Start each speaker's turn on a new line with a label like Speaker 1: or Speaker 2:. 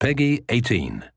Speaker 1: Peggy 18.